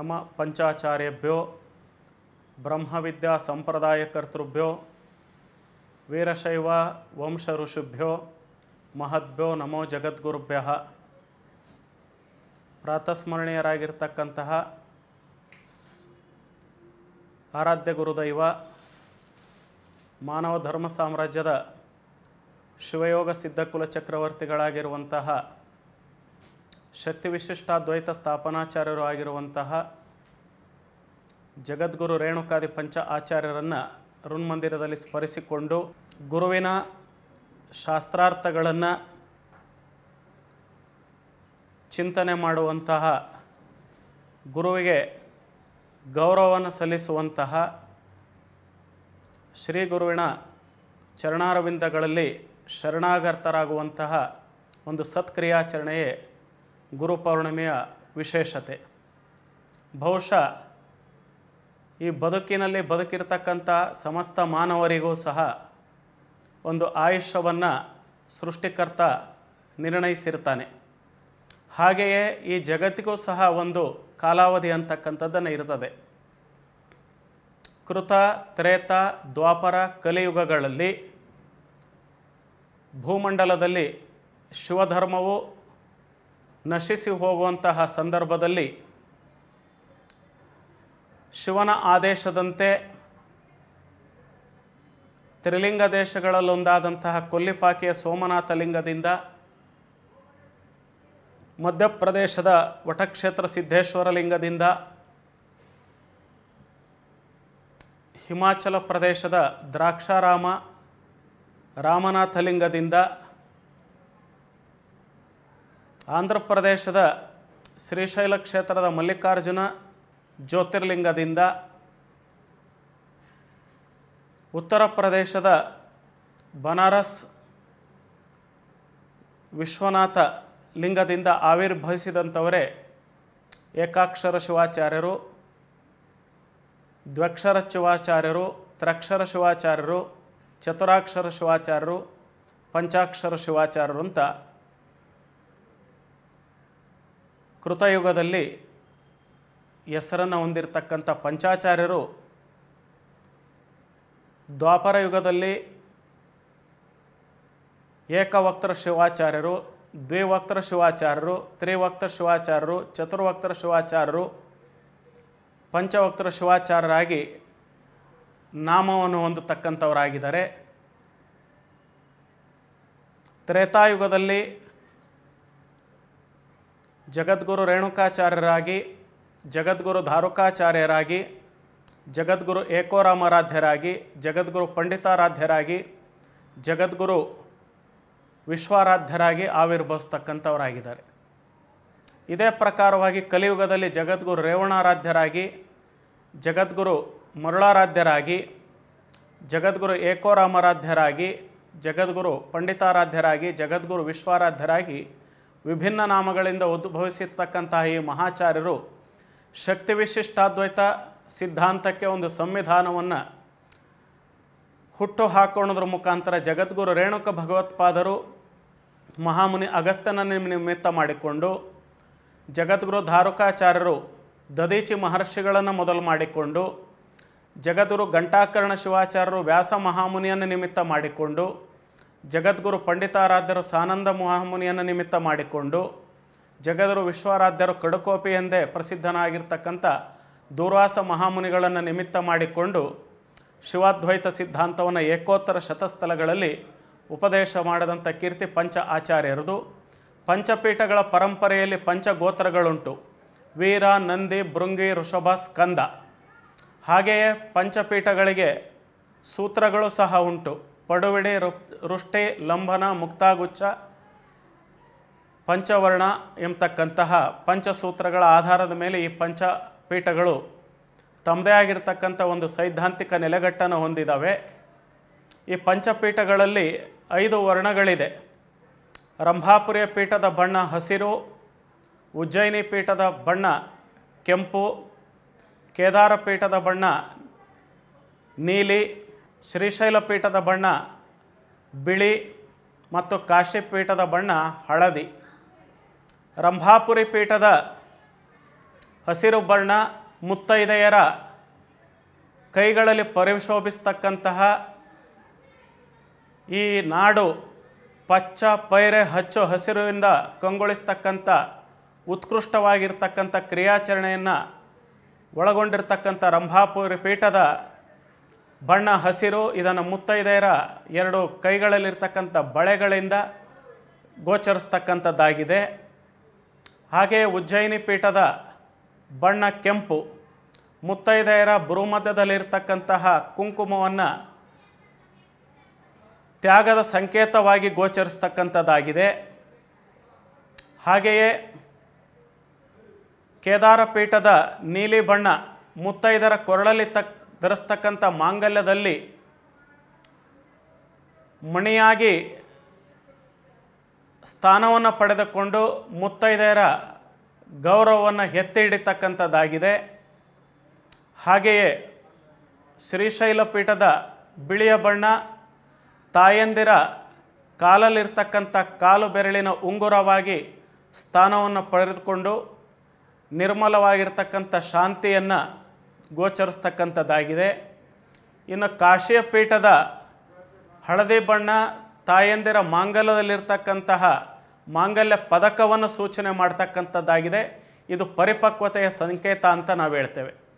ನಮ ಪಂಚಾಚಾರ್ಯಭ್ಯೋ ಬ್ರಹ್ಮವಿದ್ಯಾ ಸಂಪ್ರದಾಯಕರ್ತೃಭ್ಯೋ ವೀರಶೈವ ವಂಶ ಋಷಿಭ್ಯೋ ಮಹದ್ಭ್ಯೋ ನಮೋ ಜಗದ್ಗುರುಭ್ಯ. ಪ್ರಾತಸ್ಮರಣೀಯರಾಗಿರ್ತಕ್ಕಂತಹ ಆರಾಧ್ಯ ಗುರುದೈವ, ಮಾನವ ಧರ್ಮ ಸಾಮ್ರಾಜ್ಯದ ಶಿವಯೋಗ ಸಿದ್ಧಕುಲ ಚಕ್ರವರ್ತಿಗಳಾಗಿರುವಂತಹ ಶಕ್ತಿ ವಿಶಿಷ್ಟಾದ್ವೈತ ಸ್ಥಾಪನಾಚಾರ್ಯರು ಆಗಿರುವಂತಹ ಜಗದ್ಗುರು ರೇಣುಕಾದಿ ಪಂಚ ಆಚಾರ್ಯರನ್ನು ಋಣ್ಮಂದಿರದಲ್ಲಿ ಸ್ಮರಿಸಿಕೊಂಡು ಗುರುವಿನ ಶಾಸ್ತ್ರಾರ್ಥಗಳನ್ನು ಚಿಂತನೆ ಮಾಡುವಂತಹ, ಗುರುವಿಗೆ ಗೌರವವನ್ನು ಸಲ್ಲಿಸುವಂತಹ ಶ್ರೀ ಗುರುವಿನ ಚರಣಾರವಿಂದಗಳಲ್ಲಿ ಶರಣಾಗರ್ತರಾಗುವಂತಹ ಒಂದು ಸತ್ಕ್ರಿಯಾಚರಣೆಯೇ ಗುರು ಪೌರ್ಣಿಮೆಯ ವಿಶೇಷತೆ. ಬಹುಶಃ ಈ ಬದುಕಿನಲ್ಲಿ ಬದುಕಿರ್ತಕ್ಕಂಥ ಸಮಸ್ತ ಮಾನವರಿಗೂ ಸಹ ಒಂದು ಆಯುಷ್ಯವನ್ನು ಸೃಷ್ಟಿಕರ್ತ ನಿರ್ಣಯಿಸಿರ್ತಾನೆ. ಹಾಗೆಯೇ ಈ ಜಗತ್ತಿಗೂ ಸಹ ಒಂದು ಕಾಲಾವಧಿ ಅಂತಕ್ಕಂಥದ್ದನ್ನು ಇರ್ತದೆ. ಕೃತ, ತ್ರೇತ, ದ್ವಾಪರ ಕಲಿಯುಗಗಳಲ್ಲಿ ಭೂಮಂಡಲದಲ್ಲಿ ಶಿವಧರ್ಮವು ನಶಿಸಿ ಹೋಗುವಂತಹ ಸಂದರ್ಭದಲ್ಲಿ ಶಿವನ ಆದೇಶದಂತೆ ತ್ರಿಲಿಂಗ ದೇಶಗಳಲ್ಲೊಂದಾದಂತಹ ಕೊಲ್ಲಿಪಾಕಿಯ ಸೋಮನಾಥ ಲಿಂಗದಿಂದ ಮಧ್ಯಪ್ರದೇಶದ ವಟಕ್ಷೇತ್ರ ಸಿದ್ದೇಶ್ವರ ಲಿಂಗದಿಂದ ಹಿಮಾಚಲ ಪ್ರದೇಶದ ದ್ರಾಕ್ಷಾರಾಮ ರಾಮನಾಥ ಲಿಂಗದಿಂದ ಆಂಧ್ರ ಪ್ರದೇಶದ ಶ್ರೀಶೈಲ ಕ್ಷೇತ್ರದ ಮಲ್ಲಿಕಾರ್ಜುನ ಜ್ಯೋತಿರ್ಲಿಂಗದಿಂದ ಉತ್ತರ ಪ್ರದೇಶದ ಬನಾರಸ್ ವಿಶ್ವನಾಥ ಲಿಂಗದಿಂದ ಆವಿರ್ಭವಿಸಿದಂಥವರೇ ಏಕಾಕ್ಷರ ಶಿವಾಚಾರ್ಯರು, ದ್ವಕ್ಷರ ಶಿವಾಚಾರ್ಯರು, ತ್ರಕ್ಷರ ಶಿವಾಚಾರ್ಯರು, ಚತುರಾಕ್ಷರ ಶಿವಾಚಾರ್ಯರು, ಪಂಚಾಕ್ಷರ ಶಿವಾಚಾರ್ಯರು ಅಂತ ಕೃತಯುಗದಲ್ಲಿ ಹೆಸರನ್ನು ಹೊಂದಿರತಕ್ಕಂಥ ಪಂಚಾಚಾರ್ಯರು ದ್ವಾಪರ ಯುಗದಲ್ಲಿ ಏಕವಕ್ತರ ಶಿವಾಚಾರ್ಯರು, ದ್ವಿವಕ್ತರ ಶಿವಾಚಾರ್ಯರು ತ್ರಿವಕ್ತ ಶಿವಾಚಾರ್ಯರು, ಚತುರ್ವಕ್ತರ ಶಿವಾಚಾರ್ಯರು, ಪಂಚವಕ್ತರ ಶಿವಾಚಾರ್ಯರಾಗಿ ನಾಮವನ್ನು ಹೊಂದತಕ್ಕಂಥವರಾಗಿದ್ದಾರೆ. ತ್ರೇತಾಯುಗದಲ್ಲಿ ಜಗದ್ಗುರು ರೇಣುಕಾಚಾರ್ಯರಾಗಿ ಜಗದ್ಗುರು ಧಾರುಕಾಚಾರ್ಯರಾಗಿ, ಜಗದ್ಗುರು ಏಕೋರಾಮಾರಾಧ್ಯರಾಗಿ, ಜಗದ್ಗುರು ಪಂಡಿತಾರಾಧ್ಯರಾಗಿ, ಜಗದ್ಗುರು ವಿಶ್ವಾರಾಧ್ಯರಾಗಿ ಆವಿರ್ಭವಿಸ್ತಕ್ಕಂಥವರಾಗಿದ್ದಾರೆ. ಇದೇ ಪ್ರಕಾರವಾಗಿ ಕಲಿಯುಗದಲ್ಲಿ ಜಗದ್ಗುರು ರೇವಣಾರಾಧ್ಯರಾಗಿ, ಜಗದ್ಗುರು ಮರುಳಾರಾಧ್ಯರಾಗಿ, ಜಗದ್ಗುರು ಏಕೋರಾಮಾರಾಧ್ಯರಾಗಿ, ಜಗದ್ಗುರು ಪಂಡಿತಾರಾಧ್ಯರಾಗಿ, ಜಗದ್ಗುರು ವಿಶ್ವಾರಾಧ್ಯರಾಗಿ ವಿಭಿನ್ನ ನಾಮಗಳಿಂದ ಉದ್ಭವಿಸಿರ್ತಕ್ಕಂತಹ ಈ ಮಹಾಚಾರ್ಯರು ಶಕ್ತಿ ವಿಶಿಷ್ಟಾದ್ವೈತ ಸಿದ್ಧಾಂತಕ್ಕೆ ಒಂದು ಸಂವಿಧಾನವನ್ನು ಹುಟ್ಟು ಹಾಕೋಣದ್ರ ಮುಖಾಂತರ ಜಗದ್ಗುರು ರೇಣುಕ ಭಗವತ್ಪಾದರು ಮಹಾಮುನಿ ಅಗಸ್ತ್ಯನ ನಿಮಿತ್ತ ಮಾಡಿಕೊಂಡು ಜಗದ್ಗುರು ಧಾರುಕಾಚಾರ್ಯರು ದದೀಚಿ ಮಹರ್ಷಿಗಳನ್ನು ಮೊದಲು ಮಾಡಿಕೊಂಡು ಜಗದ್ಗುರು ಘಂಟಾಕರ್ಣ ಶಿವಾಚಾರ್ಯರು ವ್ಯಾಸ ಮಹಾಮುನಿಯನ್ನು ನಿಮಿತ್ತ ಮಾಡಿಕೊಂಡು ಜಗದ್ಗುರು ಪಂಡಿತಾರಾಧ್ಯರು ಸಾನಂದ ಮಹಾಮುನಿಯನ್ನು ನಿಮಿತ್ತ ಮಾಡಿಕೊಂಡು ಜಗದ್ಗುರು ವಿಶ್ವಾರಾಧ್ಯರು ಕಡುಕೋಪಿ ಎಂದೇ ಪ್ರಸಿದ್ಧನಾಗಿರ್ತಕ್ಕಂಥ ದೂರ್ವಾಸ ಮಹಾಮುನಿಗಳನ್ನು ನಿಮಿತ್ತ ಮಾಡಿಕೊಂಡು ಶಿವಾದ್ವೈತ ಸಿದ್ಧಾಂತವನ್ನು ಏಕೋತ್ತರ ಶತಸ್ಥಲಗಳಲ್ಲಿ ಉಪದೇಶ ಮಾಡಿದಂಥ ಕೀರ್ತಿ ಪಂಚ ಆಚಾರ್ಯರದು. ಪಂಚಪೀಠಗಳ ಪರಂಪರೆಯಲ್ಲಿ ಪಂಚಗೋತ್ರಗಳುಂಟು. ವೀರ, ನಂದಿ ಭೃಂಗಿ ಋಷಭ, ಸ್ಕಂದ. ಹಾಗೆಯೇ ಪಂಚಪೀಠಗಳಿಗೆ ಸೂತ್ರಗಳು ಸಹ ಉಂಟು. ಪಡುವಿಡಿ ರುಷ್ಟಿ, ಲಂಬನ, ಮುಕ್ತಾಗುಚ್ಛ ಪಂಚವರ್ಣ ಎಂಬತಕ್ಕಂತಹ ಪಂಚಸೂತ್ರಗಳ ಆಧಾರದ ಮೇಲೆ ಈ ಪಂಚಪೀಠಗಳು ತಮ್ಮದೇ ಆಗಿರತಕ್ಕಂಥ ಒಂದು ಸೈದ್ಧಾಂತಿಕ ನೆಲೆಗಟ್ಟನ್ನು ಹೊಂದಿದ್ದಾವೆ ಈ ಪಂಚಪೀಠಗಳಲ್ಲಿ ಐದು ವರ್ಣಗಳಿದೆ. ರಂಭಾಪುರಿಯ ಪೀಠದ ಬಣ್ಣ ಹಸಿರು, ಉಜ್ಜಯಿನಿ ಪೀಠದ ಬಣ್ಣ ಕೆಂಪು, ಕೇದಾರ ಪೀಠದ ಬಣ್ಣ ನೀಲಿ, ಶ್ರೀಶೈಲ ಪೀಠದ ಬಣ್ಣ ಬಿಳಿ ಮತ್ತು ಕಾಶಿ ಪೀಠದ ಬಣ್ಣ ಹಳದಿ. ರಂಭಾಪುರಿ ಪೀಠದ ಹಸಿರು ಬಣ್ಣ ಮುತ್ತೈದೆಯರ ಕೈಗಳಲ್ಲಿ ಪರಿಶೋಭಿಸ್ತಕ್ಕಂತಹ ಈ ನಾಡು ಪಚ್ಚ ಪೈರೆ ಹಚ್ಚು ಹಸಿರುವಿಂದ ಕಂಗೊಳಿಸ್ತಕ್ಕಂಥ ಉತ್ಕೃಷ್ಟವಾಗಿರ್ತಕ್ಕಂಥ ಕ್ರಿಯಾಚರಣೆಯನ್ನು ಒಳಗೊಂಡಿರ್ತಕ್ಕಂಥ ರಂಭಾಪುರಿ ಪೀಠದ ಬಣ್ಣ ಹಸಿರು, ಇದನ್ನು ಮುತ್ತೈದೆಯರ ಎರಡು ಕೈಗಳಲ್ಲಿರ್ತಕ್ಕಂಥ ಬಳೆಗಳಿಂದ ಗೋಚರಿಸ್ತಕ್ಕಂಥದ್ದಾಗಿದೆ. ಹಾಗೆಯೇ ಉಜ್ಜಯಿನಿ ಪೀಠದ ಬಣ್ಣ ಕೆಂಪು, ಮುತ್ತೈದೆಯರ ಭ್ರೂಮಧ್ಯದಲ್ಲಿರ್ತಕ್ಕಂತಹ ಕುಂಕುಮವನ್ನು ತ್ಯಾಗದ ಸಂಕೇತವಾಗಿ ಗೋಚರಿಸ್ತಕ್ಕಂಥದ್ದಾಗಿದೆ. ಹಾಗೆಯೇ ಕೇದಾರ ಪೀಠದ ನೀಲಿ ಬಣ್ಣ ಮುತ್ತೈದರ ಕೊರಳಲ್ಲಿ ತಕ್, ಧರಿಸ್ತಕ್ಕಂಥ ಮಾಂಗಲ್ಯದಲ್ಲಿ ಮಣಿಯಾಗಿ ಸ್ಥಾನವನ್ನು ಪಡೆದುಕೊಂಡು ಮುತ್ತೈದೆಯರ ಗೌರವವನ್ನು ಎತ್ತಿ ಹಿಡಿತಕ್ಕಂಥದ್ದಾಗಿದೆ ಹಾಗೆಯೇ ಶ್ರೀಶೈಲ ಪೀಠದ ಬಿಳಿಯ ಬಣ್ಣ, ತಾಯಂದಿರ ಕಾಲಲ್ಲಿರ್ತಕ್ಕಂಥ ಕಾಲು ಬೆರಳಿನ ಉಂಗುರವಾಗಿ ಸ್ಥಾನವನ್ನು ಪಡೆದುಕೊಂಡು ನಿರ್ಮಲವಾಗಿರ್ತಕ್ಕಂಥ ಶಾಂತಿಯನ್ನು ಗೋಚರಿಸ್ತಕ್ಕಂಥದ್ದಾಗಿದೆ. ಇನ್ನು ಕಾಶಿಯ ಪೀಠದ ಹಳದಿ ಬಣ್ಣ ತಾಯಂದಿರ ಮಾಂಗಲ್ಯದಲ್ಲಿರ್ತಕ್ಕಂತಹ ಮಾಂಗಲ್ಯ ಪದಕವನ್ನು ಸೂಚನೆ ಮಾಡ್ತಕ್ಕಂಥದ್ದಾಗಿದೆ. ಇದು ಪರಿಪಕ್ವತೆಯ ಸಂಕೇತ ಅಂತ ನಾವು ಹೇಳ್ತೇವೆ.